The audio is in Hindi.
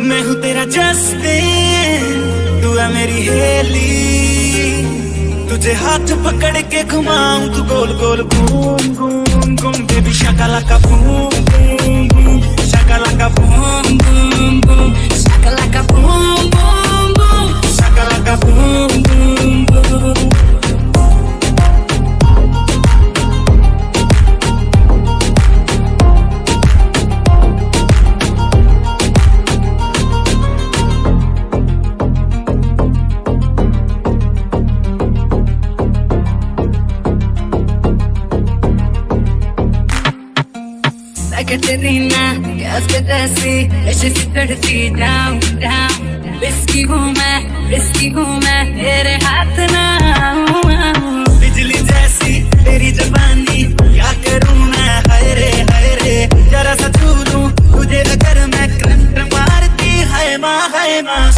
मैं हूँ तेरा जस्टिन, तू है मेरी हेली। तुझे हाथ पकड़ के घुमाऊं, तू गोल गोल घूम घूम घूम, बेबी शकला का बूम Katerina, Kaskadasi, ऐसे सिकड़ती डाउन डाउन रिस्की हूँ मैं रिस्की हूँ मैं तेरे हाथ ना बिजली जैसी तेरी जबानी क्या करूँ मैं? हाय रे हाय रे जरा सा छू लूँ तुझे अगर मैं करंट मारती है माँ है माँ।